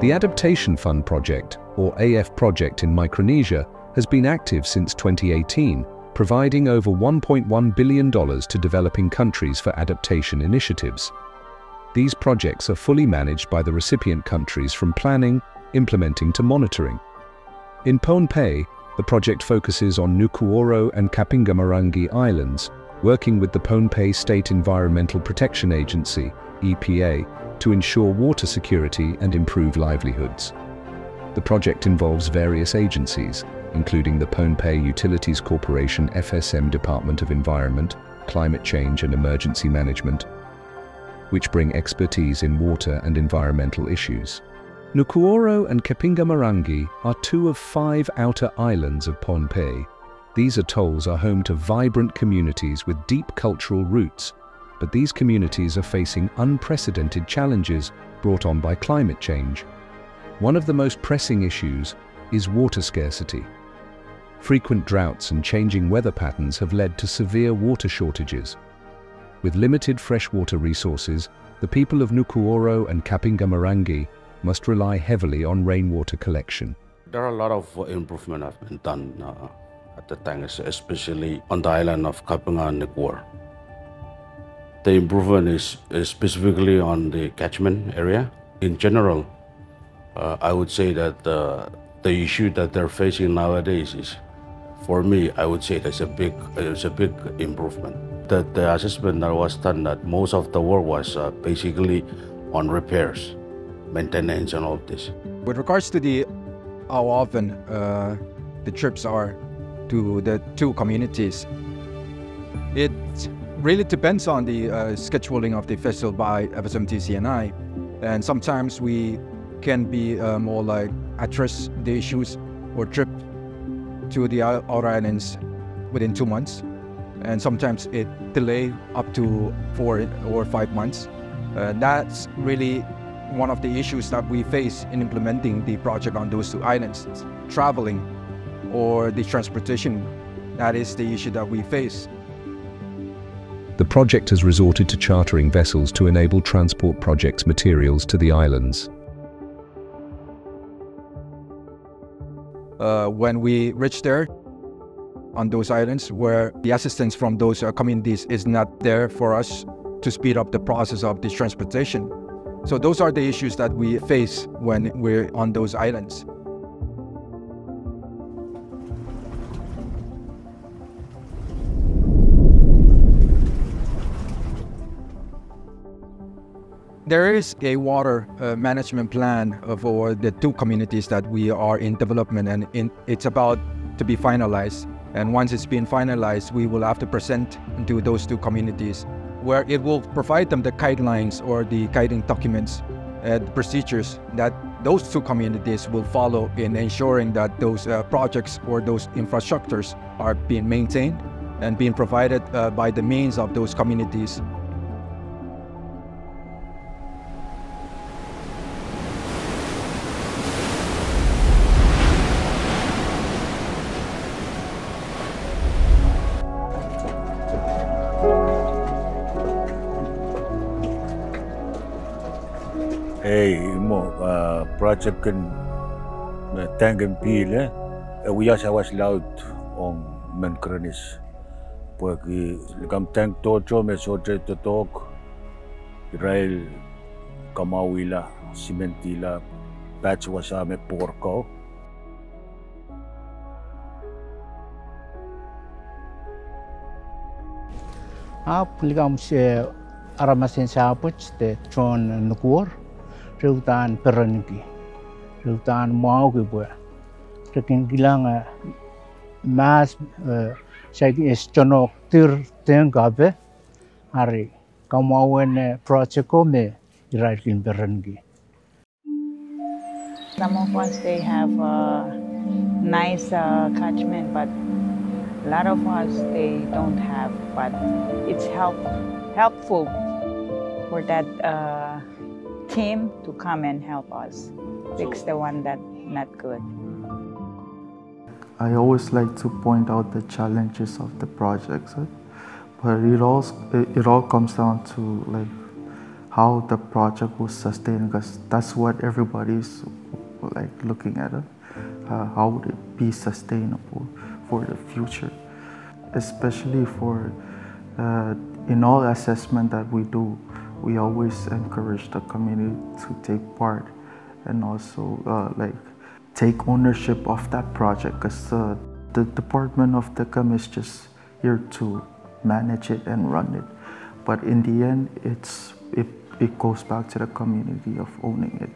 The Adaptation Fund project, or AF project in Micronesia, has been active since 2018, providing over $1.1 billion to developing countries for adaptation initiatives. These projects are fully managed by the recipient countries from planning, implementing to monitoring. In Pohnpei, the project focuses on Nukuoro and Kapingamarangi Islands, working with the Pohnpei State Environmental Protection Agency, EPA, to ensure water security and improve livelihoods. The project involves various agencies, including the Pohnpei Utilities Corporation FSM Department of Environment, Climate Change and Emergency Management, which bring expertise in water and environmental issues. Nukuoro and Kapingamarangi are two of five outer islands of Pohnpei. These atolls are home to vibrant communities with deep cultural roots, but these communities are facing unprecedented challenges brought on by climate change. One of the most pressing issues is water scarcity. Frequent droughts and changing weather patterns have led to severe water shortages. With limited freshwater resources, the people of Nukuoro and Kapingamarangi must rely heavily on rainwater collection. There are a lot of improvement have been done uh, at the tanks, especially on the island of Kapinga and Nukuoro. The improvement is, is, specifically on the catchment area. In general, uh, I would say that uh, the issue that they're facing nowadays is for me, I would say that's a big, it's a big improvement. That the assessment that was done, that most of the work was uh, basically on repairs, maintenance, and all of this. With regards to the how often uh, the trips are to the two communities, it really depends on the uh, scheduling of the festival by FSMTCNI, and sometimes we can be uh, more like address the issues or trip to the outer islands within two months, and sometimes it delay up to four or five months. Uh, that's really one of the issues that we face in implementing the project on those two islands. Traveling or the transportation, that is the issue that we face. The project has resorted to chartering vessels to enable transport projects materials to the islands. uh, when we reach there on those islands where the assistance from those communities is not there for us to speed up the process of this transportation. So those are the issues that we face when we're on those islands. There is a water uh, management plan for the two communities that we are in development and in, it's about to be finalized. And once it's been finalized, we will have to present to those two communities where it will provide them the guidelines or the guiding documents and procedures that those two communities will follow in ensuring that those uh, projects or those infrastructures are being maintained and being provided uh, by the means of those communities Hey, mo, uh, project kan uh, tangan pil eh. Uh, Wiyas awas laut om men kronis. Pagi, lekam tang tojo me soje totok, Israel kamawila, simentila, patch wasa me porko. Ah, lekam se aramasin sa apat, te chon. Tron nukur reutan peraniki reutan mau ke bua tekin gilang mas sai es chonok tir ten hari kamawen project ko me iraikin peraniki Some of us they have a nice uh, catchment, but a lot of us they don't have. But it's help helpful for that uh, team to come and help us fix the one that not good. I always like to point out the challenges of the projects, but it all it all comes down to like how the project will sustain because that's what everybody's like looking at it. Uh, how would it be sustainable for the future, especially for uh, in all assessment that we do, we always encourage the community to take part and also uh, like take ownership of that project because uh, the Department of DECAM is just here to manage it and run it. But in the end, it's, it, it goes back to the community of owning it.